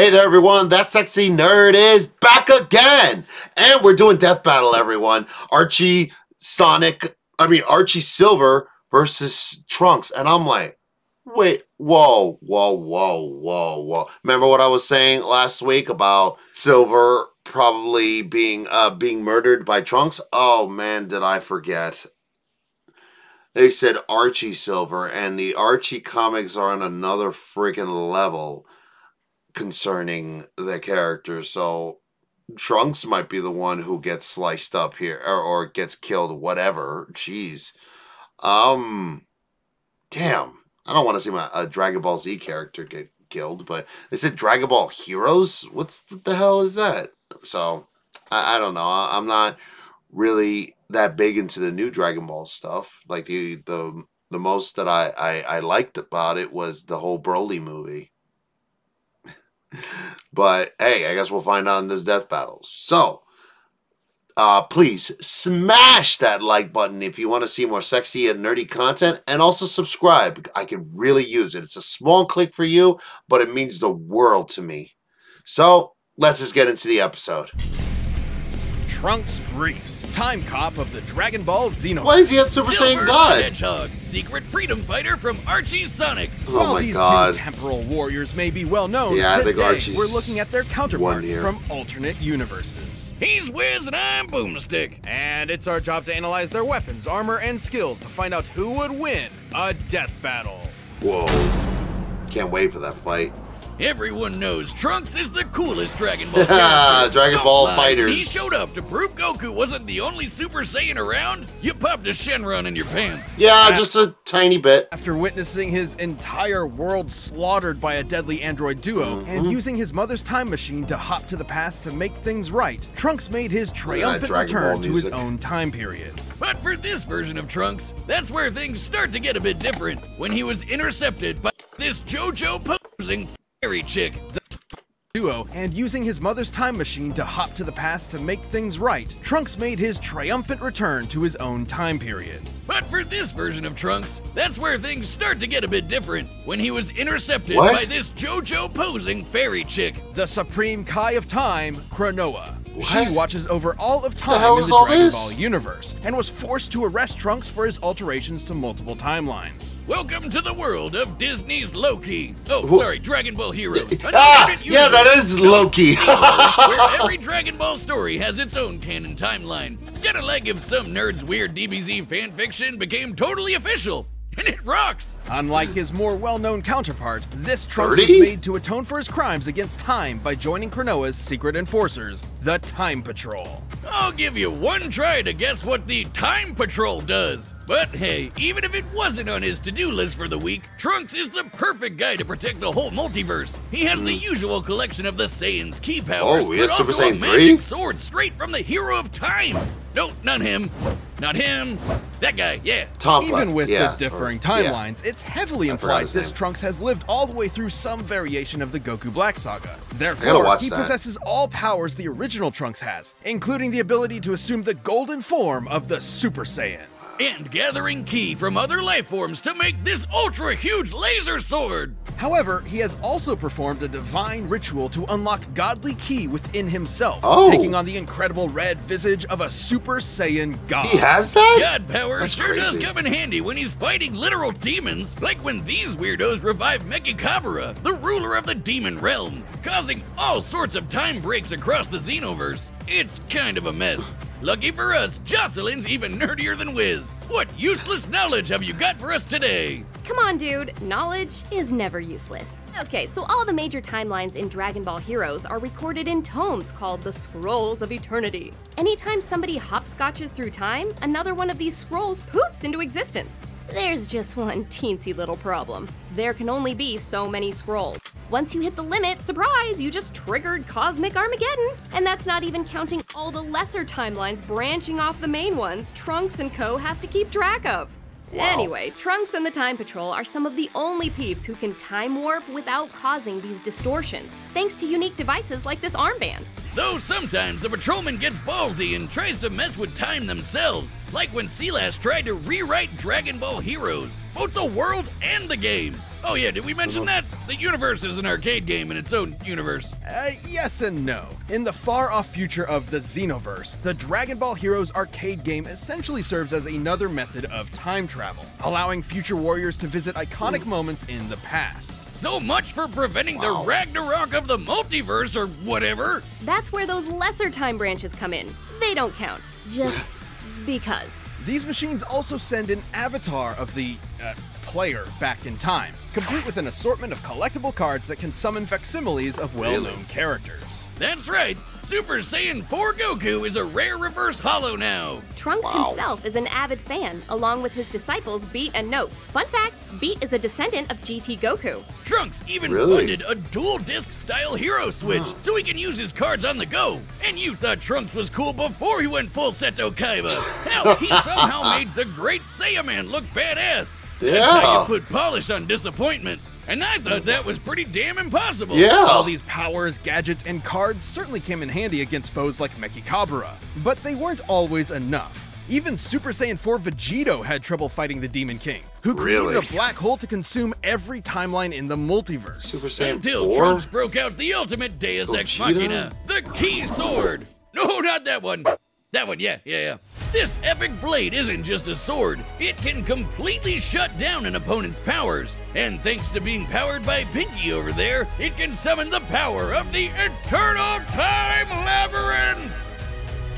Hey there, everyone. That sexy nerd is back again. And we're doing Death Battle, everyone. Archie, Sonic, I mean, Archie Silver versus Trunks. And I'm like, wait, whoa, whoa, whoa, whoa, whoa. Remember what I was saying last week about Silver probably being uh being murdered by Trunks? Oh man, did I forget. They said Archie Silver, and the Archie comics are on another freaking level concerning the character. So Trunks might be the one who gets sliced up here or, or gets killed, whatever. Jeez. Um, damn. I don't want to see my a Dragon Ball Z character get killed, but they said Dragon Ball Heroes. What's what the hell is that? So I, I don't know. I, I'm not really that big into the new Dragon Ball stuff. Like the the the most that I I, I liked about it was the whole Broly movie. But hey, I guess we'll find out in this death battle. So, uh, please smash that like button if you want to see more sexy and nerdy content, and also subscribe. I could really use it. It's a small click for you, but it means the world to me. So, let's just get into the episode. Trunks Briefs, time cop of the Dragon Ball Xenoverse. Why is he at Super Silver Saiyan God? Hedgehog, secret freedom fighter from Archie Sonic. Oh While my these god. two temporal warriors may be well known, Yeah, I think today Archie's we're looking at their one counterparts from alternate universes. He's Wiz and I'm Boomstick. And it's our job to analyze their weapons, armor, and skills to find out who would win a death battle. Whoa. Can't wait for that fight. Everyone knows Trunks is the coolest Dragon Ball Ah. Dragon Don't Ball lie. fighters. He showed up to prove Goku wasn't the only Super Saiyan around. You popped a Shenron in your pants. Yeah, just a tiny bit. After witnessing his entire world slaughtered by a deadly android duo Mm-hmm. and using his mother's time machine to hop to the past to make things right, Trunks made his triumphant Dragon Ball return to his own time period. But for this version of Trunks, that's where things start to get a bit different. When he was intercepted by this JoJo posing fairy chick. The duo and using his mother's time machine to hop to the past to make things right, Trunks made his triumphant return to his own time period. But for this version of Trunks, that's where things start to get a bit different. When he was intercepted What? by this JoJo posing fairy chick. The Supreme Kai of Time, Chronoa. What? She watches over all of time hell in is the all Dragon this? Ball universe and was forced to arrest Trunks for his alterations to multiple timelines. Welcome to the world of Disney's Loki. Oh, Wh- sorry, Dragon Ball Heroes. Ah, yeah, that is Loki. where every Dragon Ball story has its own canon timeline. Kinda like if some nerd's weird DBZ fanfiction became totally official. And it rocks! Unlike his more well-known counterpart, this Trunks 30? was made to atone for his crimes against time by joining Chronoa's secret enforcers, the Time Patrol. I'll give you one try to guess what the Time Patrol does. But hey, even if it wasn't on his to-do list for the week, Trunks is the perfect guy to protect the whole multiverse. He has the usual collection of the Saiyan's key powers, Hmm. Oh, he but has Super also a Saiyan magic 3? sword straight from the hero of time. No, not him. Not him. That guy, yeah. Tom Even with yeah, the differing or- yeah. timelines, it's heavily I implied this name. Trunks has lived all the way through some variation of the Goku Black Saga. Therefore, he that. possesses all powers the original Trunks has, including the ability to assume the golden form of the Super Saiyan. And gathering ki from other life forms to make this ultra huge laser sword. However, he has also performed a divine ritual to unlock godly ki within himself, Oh. taking on the incredible red visage of a Super Saiyan god. He has that? God power That's sure does come in handy when he's fighting literal demons, like when these weirdos revive Mechikabura, the ruler of the demon realm, causing all sorts of time breaks across the Xenoverse. It's kind of a mess. Lucky for us, Jocelyn's even nerdier than Wiz. What useless knowledge have you got for us today? Come on, dude. Knowledge is never useless. Okay, so all the major timelines in Dragon Ball Heroes are recorded in tomes called the Scrolls of Eternity. Anytime somebody hopscotches through time, another one of these scrolls poofs into existence. There's just one teensy little problem. There can only be so many scrolls. Once you hit the limit, surprise, you just triggered Cosmic Armageddon. And that's not even counting all the lesser timelines branching off the main ones Trunks and Co. have to keep track of. Anyway, Trunks and the Time Patrol are some of the only peeps who can time warp without causing these distortions, thanks to unique devices like this armband. Though sometimes a patrolman gets ballsy and tries to mess with time themselves, like when Silas tried to rewrite Dragon Ball Heroes, both the world and the game. Oh yeah, did we mention that? The universe is an arcade game in its own universe. Uh, yes and no. In the far off future of the Xenoverse, the Dragon Ball Heroes arcade game essentially serves as another method of time travel, allowing future warriors to visit iconic moments in the past. So much for preventing Wow. the Ragnarok of the multiverse or whatever. That's where those lesser time branches come in. They don't count. Just because. These machines also send an avatar of the uh, player back in time, complete with an assortment of collectible cards that can summon facsimiles of well known Really? characters. That's right, Super Saiyan 4 Goku is a rare reverse holo now. Trunks Wow. himself is an avid fan, along with his disciples Beat and Note. Fun fact Beat is a descendant of GT Goku. Trunks even Really? funded a Duel Disk style hero switch so he can use his cards on the go. And you thought Trunks was cool before he went full Seto Kaiba. Hell, he somehow made the great Saiyaman look badass. That's how Yeah. you put polish on disappointment. And I thought that was pretty damn impossible. Yeah. All these powers, gadgets, and cards certainly came in handy against foes like Mechikabura, but they weren't always enough. Even Super Saiyan 4 Vegito had trouble fighting the Demon King, who created Really? a black hole to consume every timeline in the multiverse. Super Saiyan Until 4? Trunks broke out the ultimate Deus Ex Machina, the Key Sword. No, not that one. That one, yeah, yeah, yeah. This epic blade isn't just a sword, it can completely shut down an opponent's powers. And thanks to being powered by Pinky over there, it can summon the power of the Eternal Time Labyrinth!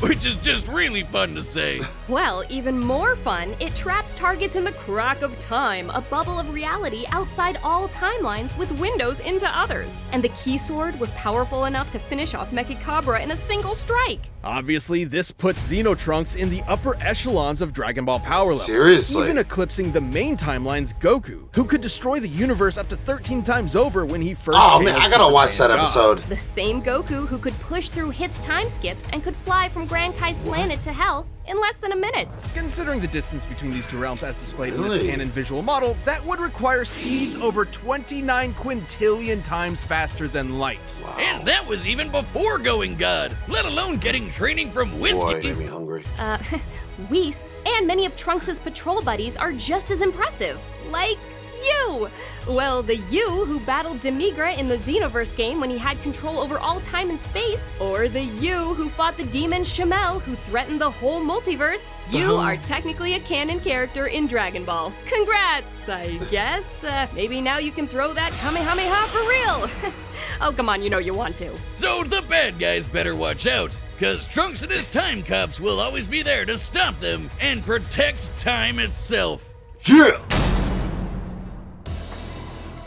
Which is just really fun to say. Well, even more fun, it traps targets in the crack of time, a bubble of reality outside all timelines with windows into others. And the Key Sword was powerful enough to finish off Mechikabura in a single strike. Obviously, this puts Xenotrunks in the upper echelons of Dragon Ball power level. Seriously? Even eclipsing the main timeline's Goku, who could destroy the universe up to 13 times over when he first Oh man, I gotta Super watch Saiyan that God. episode. The same Goku who could push through Hit's time skips and could fly from Grand Kai's planet to Hell in less than a minute. Considering the distance between these two realms as displayed in this canon visual model, that would require speeds over 29 quintillion times faster than light. Wow. And that was even before going God, let alone getting training from whiskey. Boy, Whiskey. made me hungry. Uh, Whis and many of Trunks' patrol buddies are just as impressive. Like you! Well, the you who battled Demigra in the Xenoverse game when he had control over all time and space, or the you who fought the demon Shamel who threatened the whole multiverse, you are technically a canon character in Dragon Ball. Congrats, I guess. Uh, maybe now you can throw that Kamehameha for real. oh, come on, you know you want to. So the bad guys better watch out, cause Trunks and his time cops will always be there to stop them and protect time itself. Yeah.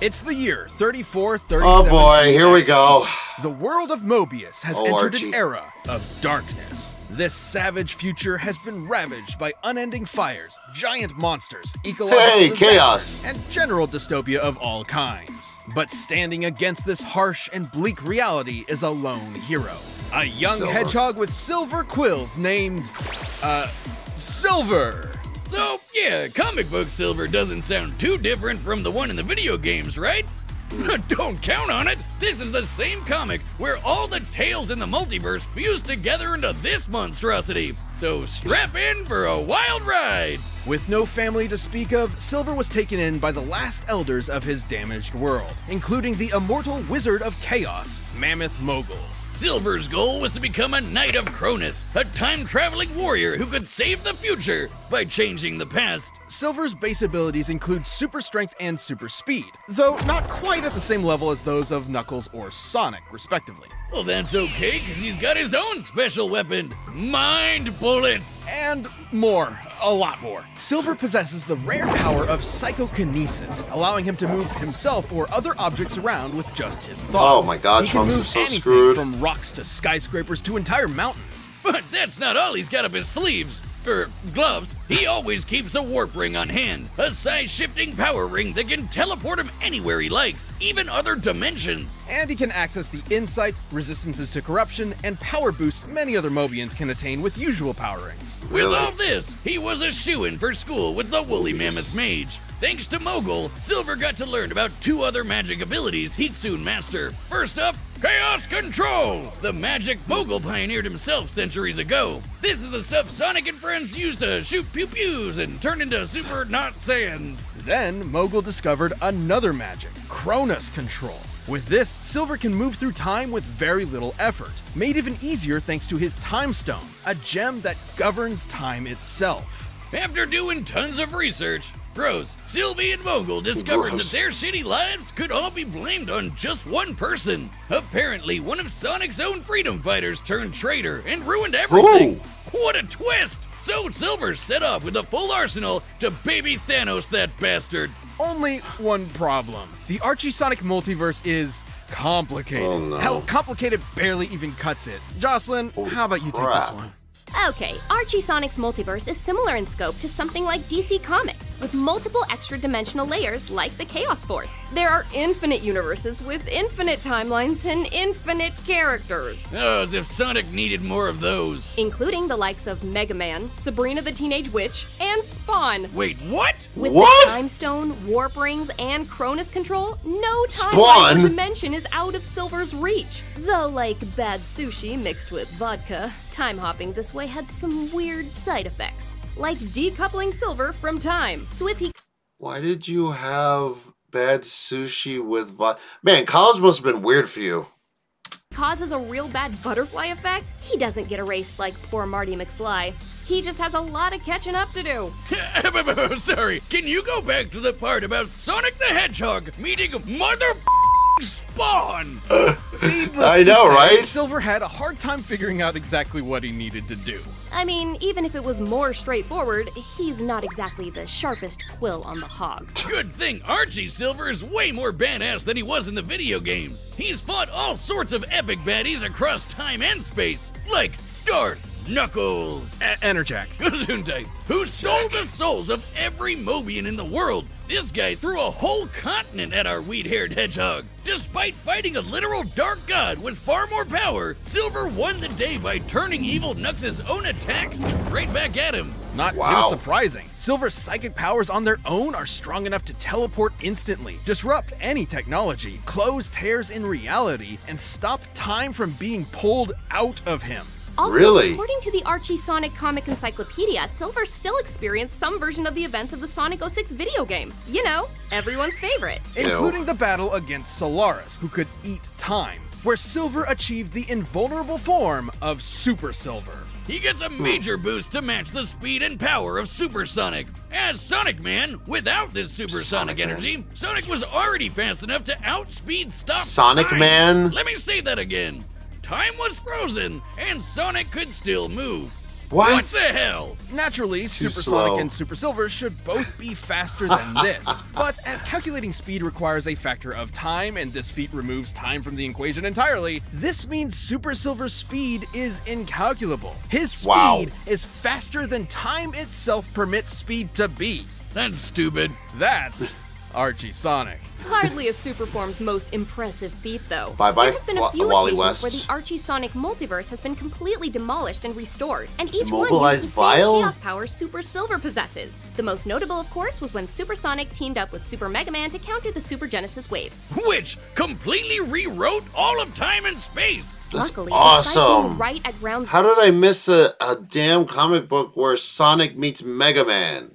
It's the year 3437. Oh boy, here we go. The world of Mobius has Oh, entered Archie. an era of darkness. This savage future has been ravaged by unending fires, giant monsters, ecological Hey, chaos. and general dystopia of all kinds. But standing against this harsh and bleak reality is a lone hero. A young Silver. hedgehog with silver quills named, uh, Silver. So, yeah, comic book Silver doesn't sound too different from the one in the video games, right? Don't count on it! This is the same comic where all the tales in the multiverse fuse together into this monstrosity. So strap in for a wild ride! With no family to speak of, Silver was taken in by the last elders of his damaged world, including the immortal Wizard of Chaos, Mammoth Mogul. Silver's goal was to become a Knight of Cronus, a time traveling warrior who could save the future by changing the past. Silver's base abilities include super strength and super speed, though not quite at the same level as those of Knuckles or Sonic, respectively. Well, that's okay, because he's got his own special weapon Mind Bullets! And more, a lot more. Silver possesses the rare power of psychokinesis, allowing him to move himself or other objects around with just his oh thoughts. Oh my God, he Trunks can move is so anything screwed. from rocks to skyscrapers to entire mountains. But that's not all he's got up his sleeves. Er, gloves. He always keeps a warp ring on hand, a size shifting power ring that can teleport him anywhere he likes, even other dimensions. And he can access the insight, resistances to corruption, and power boosts many other Mobians can attain with usual power rings. With all this, he was a shoo in for school with the Woolly Mammoth Mage. Thanks to Mogul, Silver got to learn about two other magic abilities he'd soon master. First up, Chaos Control! The magic Mogul pioneered himself centuries ago. This is the stuff Sonic and friends used to shoot pew pews and turn into super not Saiyans. Then, Mogul discovered another magic, Cronus Control. With this, Silver can move through time with very little effort, made even easier thanks to his Time Stone, a gem that governs time itself. After doing tons of research, Rose, Sylvie, and Mogul discovered Gross. that their shitty lives could all be blamed on just one person. Apparently, one of Sonic's own freedom fighters turned traitor and ruined everything. What a twist! So Silver set off with a full arsenal to baby Thanos that bastard. Only one problem. The Archie Sonic multiverse is complicated. Oh, no. Hell, complicated barely even cuts it. Jocelyn, how about you take this one? Okay, Archie Sonic's multiverse is similar in scope to something like DC Comics, with multiple extra dimensional layers like the Chaos Force. There are infinite universes with infinite timelines and infinite characters, Oh, as if Sonic needed more of those. including the likes of Mega Man, Sabrina the Teenage Witch, and Spawn. Wait, what? With What? the Time Stone, Warp Rings, and Cronus Control, no Spawn? timeline or dimension is out of Silver's reach. Though, like bad sushi mixed with vodka, time hopping this way had some weird side effects, like decoupling Silver from time. So if he Why did you have bad sushi with vodka? Man, college must have been weird for you. causes a real bad butterfly effect, he doesn't get erased like poor Marty McFly. He just has a lot of catching up to do. Sorry, can you go back to the part about Sonic the Hedgehog meeting Mother Spawn? I know, say, right? Silver had a hard time figuring out exactly what he needed to do. I mean, even if it was more straightforward, he's not exactly the sharpest quill on the hog. Good thing Archie Silver is way more badass than he was in the video games. He's fought all sorts of epic baddies across time and space, like Darth Knuckles. E- Enerjak. Gesundheit, who stole the souls of every Mobian in the world. This guy threw a whole continent at our weed-haired hedgehog. Despite fighting a literal dark god with far more power, Silver won the day by turning evil Nux's own attacks right back at him. Not Wow. too surprising. Silver's psychic powers on their own are strong enough to teleport instantly, disrupt any technology, close tears in reality, and stop time from being pulled out of him. Also, Really? according to the Archie Sonic Comic Encyclopedia, Silver still experienced some version of the events of the Sonic 06 video game. You know, everyone's favorite. including the battle against Solaris, who could eat time, where Silver achieved the invulnerable form of Super Silver. He gets a major boost to match the speed and power of Super Sonic. As Sonic Man, without this supersonic Sonic Man. energy, Sonic was already fast enough to outspeed stop Sonic time. Man? Let me say that again. Time was frozen, and Sonic could still move. What? What the hell? Naturally, Super slow. Sonic and Super Silver should both be faster than this. But as calculating speed requires a factor of time, and this feat removes time from the equation entirely, this means Super Silver's speed is incalculable. His speed Wow. is faster than time itself permits speed to be. That's stupid. That's Archie Sonic. Hardly a Superform's most impressive feat, though. Bye-bye, There have been a few Wally occasions West. where the Archie Sonic multiverse has been completely demolished and restored, and each one uses the same chaos power Super Silver possesses. The most notable, of course, was when Super Sonic teamed up with Super Mega Man to counter the Super Genesis wave. Which completely rewrote all of time and space. That's Luckily, awesome. right at ground How did I miss a, a damn comic book where Sonic meets Mega Man?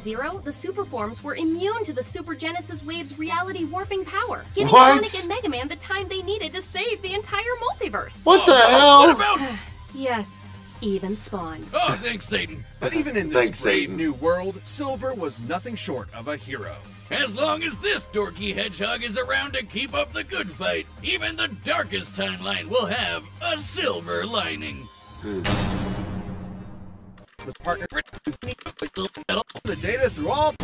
Zero, the super forms were immune to the Super Genesis Wave's reality warping power, giving What? Sonic and Mega Man the time they needed to save the entire multiverse. What oh, the Oh, hell? What about? Yes, even Spawn. Oh, thanks, Satan. But even in this Thanks, brave Satan. new world, Silver was nothing short of a hero. As long as this dorky hedgehog is around to keep up the good fight, even the darkest timeline will have a silver lining. Hmm. Was partnered the data through all.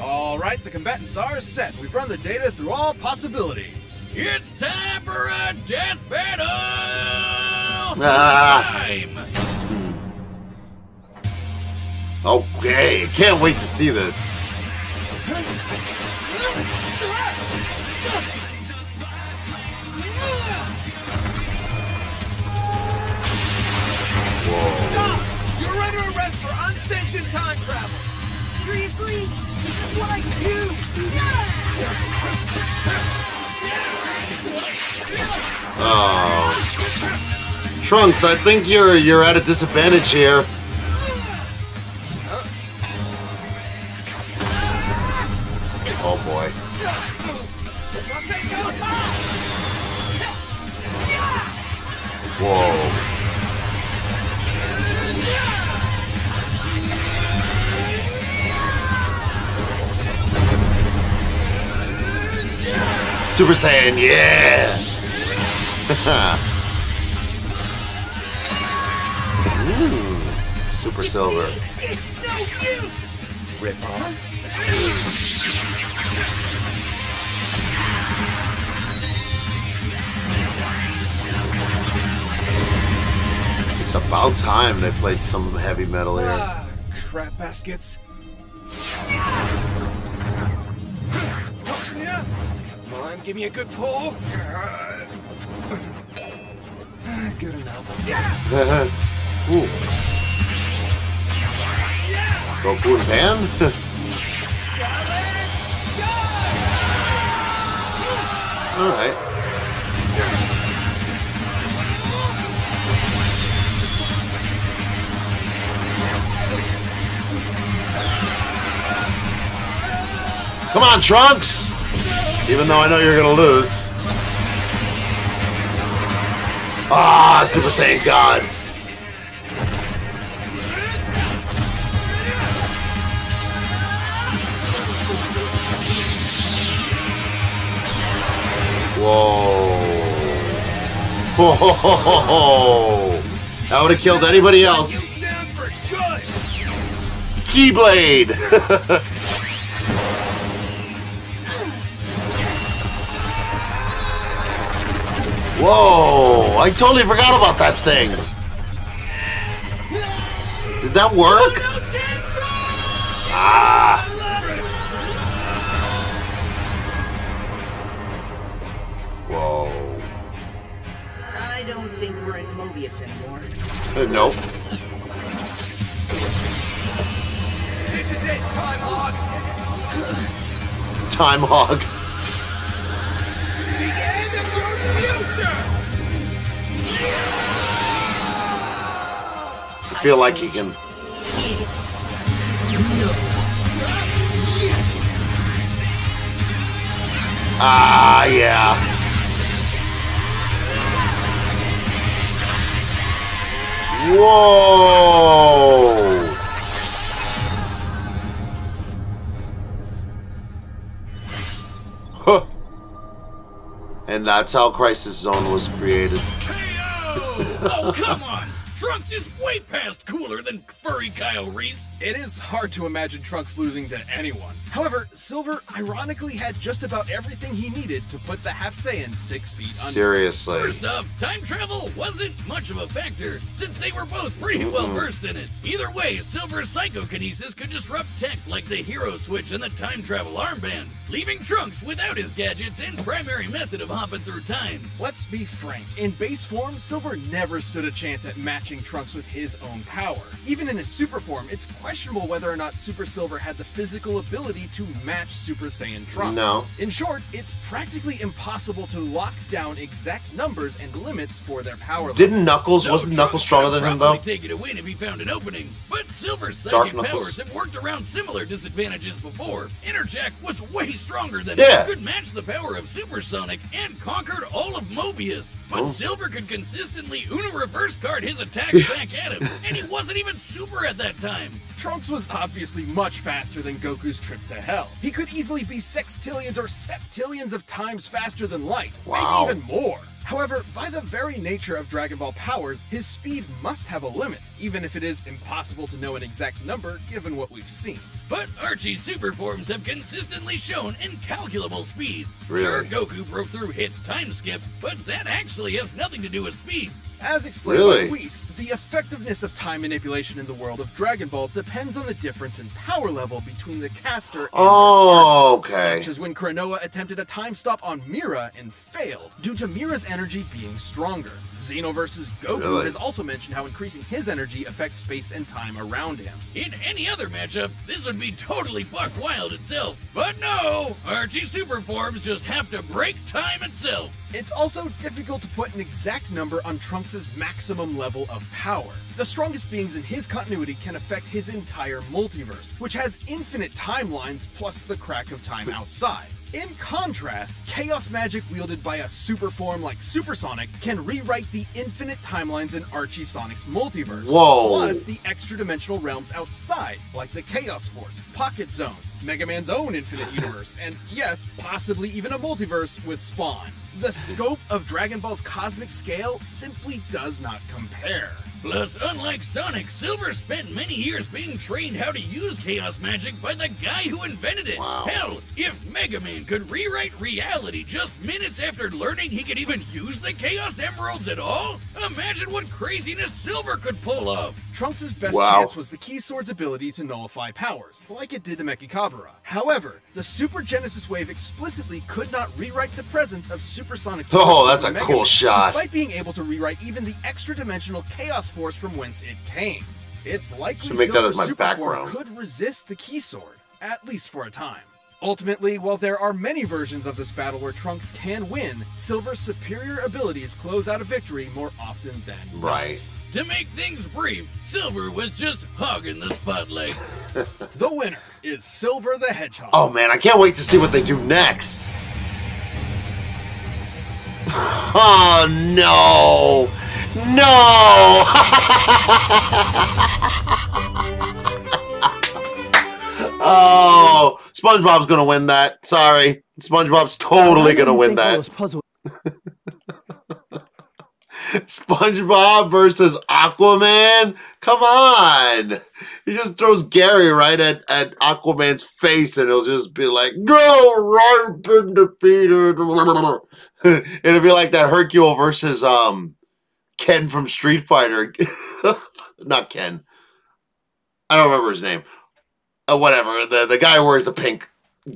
All right, the combatants are set. We've run the data through all possibilities. It's time for a death battle! Ah. Time! Okay, can't wait to see this. Stop! You're under arrest for unsanctioned time travel. Seriously? This is what I do! Oh. Trunks, I think you're you're at a disadvantage here. Super Saiyan, yeah! Ooh, Super Silver. It's no use! Rip off. It's about time they played some heavy metal here. Ah, crap baskets. Give me a good pull. Good enough. Goku and Pan? Alright. Come on, Trunks! Even though I know you're gonna lose. Ah, Super Saiyan God. Whoa. Whoa. That would have killed anybody else. Keyblade. Whoa! I totally forgot about that thing. Did that work? Ah! Whoa! I don't think we're in Mobius anymore. Uh, nope. This is it, time hog. Time hog. I feel like he can. It's Ah, yeah. Whoa! And that's how Crisis Zone was created. KO! oh, come on! Trunks is way past cooler than furry Kyle Reese. It is hard to imagine Trunks losing to anyone. However, Silver ironically had just about everything he needed to put the Half Saiyan six feet under. Seriously. First off, time travel wasn't much of a factor, since they were both pretty mm-hmm. well versed in it. Either way, Silver's psychokinesis could disrupt tech like the hero switch and the time travel armband, leaving Trunks without his gadgets and primary method of hopping through time. Let's be frank. In base form, Silver never stood a chance at matching Trunks with his own power. Even in his super form, it's questionable whether or not Super Silver had the physical ability to match Super Saiyan Trunks. No. In short, it's practically impossible to lock down exact numbers and limits for their power level. Didn't Knuckles, No, wasn't Knuckles stronger than him though? take it a win if he found an opening. But Silver's Dark powers have worked around similar disadvantages before. Enerjak was way stronger than Yeah. him, could match the power of Supersonic, and conquered all of Mobius. But Oh. Silver could consistently Uno reverse card his attacks back at him, and he wasn't even super at that time. Trunks was obviously much faster than Goku's trip to hell. He could easily be sextillions or septillions of times faster than light, Wow. maybe even more. However, by the very nature of Dragon Ball powers, his speed must have a limit, even if it is impossible to know an exact number given what we've seen. But Archie's super forms have consistently shown incalculable speeds. Really? Sure, Goku broke through Hit's time skip, but that actually has nothing to do with speed. As explained Really? by Whis, the effectiveness of time manipulation in the world of Dragon Ball depends on the difference in power level between the caster and Oh, their target. okay. Such as when Chronoa attempted a time stop on Mira and failed, due to Mira's energy being stronger. Xenoverse's Goku Really? has also mentioned how increasing his energy affects space and time around him. In any other matchup, this would be totally buck wild itself. But no, Archie super forms just have to break time itself. It's also difficult to put an exact number on Trunks' maximum level of power. The strongest beings in his continuity can affect his entire multiverse, which has infinite timelines plus the crack of time outside. In contrast, chaos magic wielded by a super form like Supersonic can rewrite the infinite timelines in Archie Sonic's multiverse. Whoa. Plus the extra dimensional realms outside, like the Chaos Force, Pocket Zones, Mega Man's own infinite universe, and yes, possibly even a multiverse with Spawn. The scope of Dragon Ball's cosmic scale simply does not compare. Plus, unlike Sonic, Silver spent many years being trained how to use chaos magic by the guy who invented it. Wow. Hell, if Mega Man could rewrite reality just minutes after learning he could even use the Chaos Emeralds at all, imagine what craziness Silver could pull off. Trunks' best Wow. chance was the Key Sword's ability to nullify powers, like it did to Mechikabura. However, the Super Genesis Wave explicitly could not rewrite the presence of supersonic Oh, that's a Mega cool Man, shot. Despite being able to rewrite even the extra-dimensional Chaos Force from whence it came. It's likely Should make that as Silver's my super form background. could resist the Key Sword, at least for a time. Ultimately, while there are many versions of this battle where Trunks can win, Silver's superior abilities close out a victory more often than not. Right. To make things brief, Silver was just hogging the spotlight. The winner is Silver the Hedgehog. Oh man, I can't wait to see what they do next. Oh no! No! oh, SpongeBob's gonna win that. Sorry, SpongeBob's totally gonna win that. SpongeBob versus Aquaman? Come on. He just throws Gary right at, at Aquaman's face and he'll just be like, No, right been defeated. It'll be like that Hercule versus um Ken from Street Fighter. Not Ken. I don't remember his name. Uh, whatever. The the guy wears the pink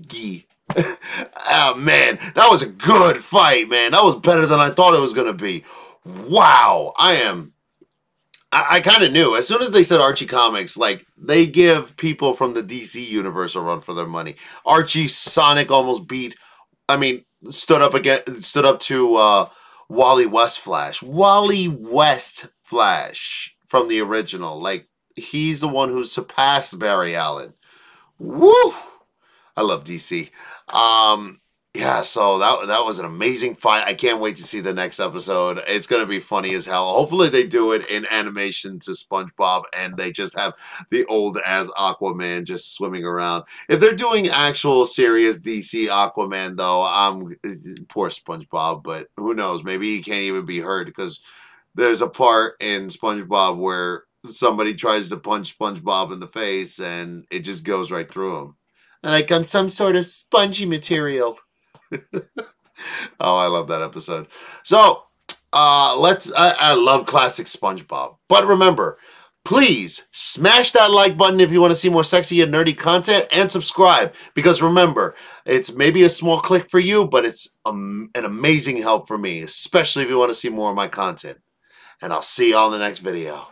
gi. oh man, that was a good fight, man. That was better than I thought it was gonna be. Wow, I am. I, I kind of knew as soon as they said Archie Comics, like they give people from the DC universe a run for their money. Archie Sonic almost beat. I mean, stood up again, stood up to uh, Wally West Flash. Wally West Flash from the original. Like he's the one who surpassed Barry Allen. Woo! I love DC. Um, yeah, so that that was an amazing fight. I can't wait to see the next episode. It's gonna be funny as hell. Hopefully they do it in animation to SpongeBob and they just have the old as Aquaman just swimming around. If they're doing actual serious DC Aquaman though, I'm poor SpongeBob, but who knows? Maybe he can't even be hurt because there's a part in SpongeBob where somebody tries to punch SpongeBob in the face and it just goes right through him. Like I'm some sort of spongy material. oh, I love that episode. So, uh, let's. I, I love classic SpongeBob, but remember, please smash that like button if you want to see more sexy and nerdy content, and subscribe because remember, it's maybe a small click for you, but it's um, an amazing help for me, especially if you want to see more of my content. And I'll see you all in the next video.